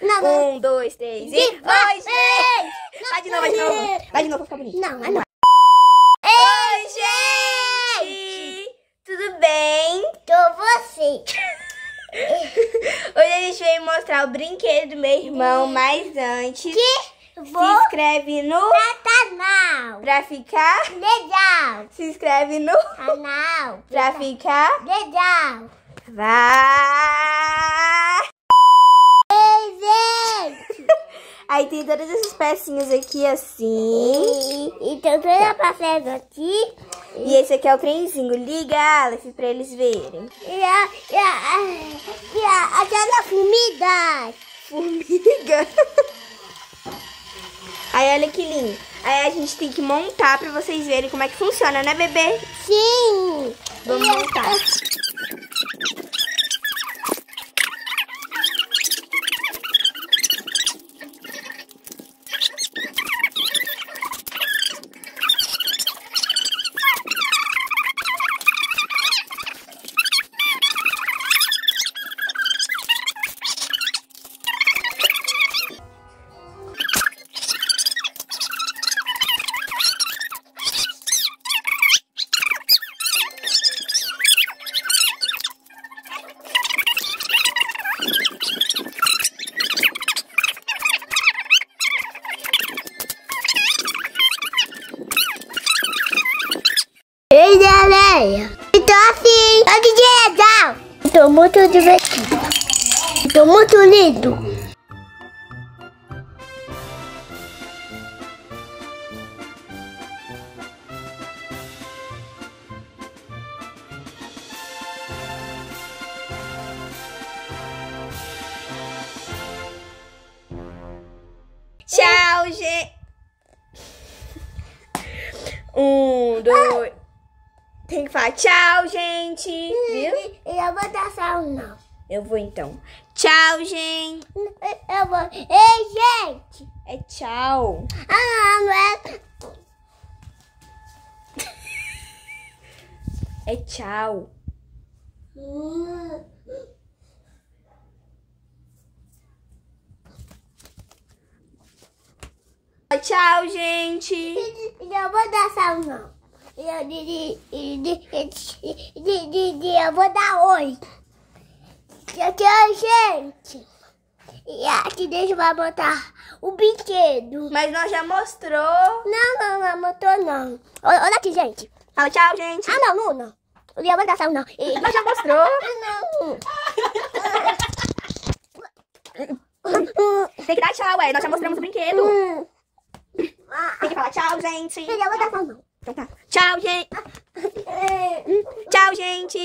Não. Um, dois, três e... Oi, vai. gente! Vai de novo, vai de novo. Vai de novo pra ficar bonito. Não, não. Oi, gente! Tudo bem? Tô você. Hoje a gente veio mostrar o brinquedo do meu irmão, mas antes... Que Se vou inscreve no... canal. Pra ficar... Legal. Se inscreve no... Canal. Pra ficar... Legal. Vai! Ei, gente. Aí tem todas essas pecinhas aqui assim. E, então, toda pra fazer aqui. E esse aqui é o trenzinho. Liga, Aleph, pra eles verem. E a, e a, e a, aquela comida. Formiga. Aí olha que lindo. Aí a gente tem que montar pra vocês verem como é que funciona, né, bebê? Sim. Vamos E a- montar. Galera! Então assim, tá de legal! Tô muito divertido. Tô muito lindo. Tchau, gente. Um, dois. Tem que falar tchau, gente. Viu? Eu vou dar sal, não. Eu vou então. Tchau, gente. Eu vou. Ei, gente! É tchau. Ah, não, não é. É tchau. Tchau, gente. Eu vou dar sal, não. Eu, vou dar oi. Tchau, gente. E aqui deixa eu botar o brinquedo. Mas nós já mostrou. Não, não, não, botou não. Olha, aqui, gente. Fala tchau, gente. Ah, não, não, não. Eu vou dar sal, não. E, Nós já mostrou. não. Tem que dar tchau, ué. Nós já mostramos o brinquedo. Tem que falar tchau, gente. Eu vou dar sal, não. Então tá. Tchau, gente. Ah, é. Tchau, gente.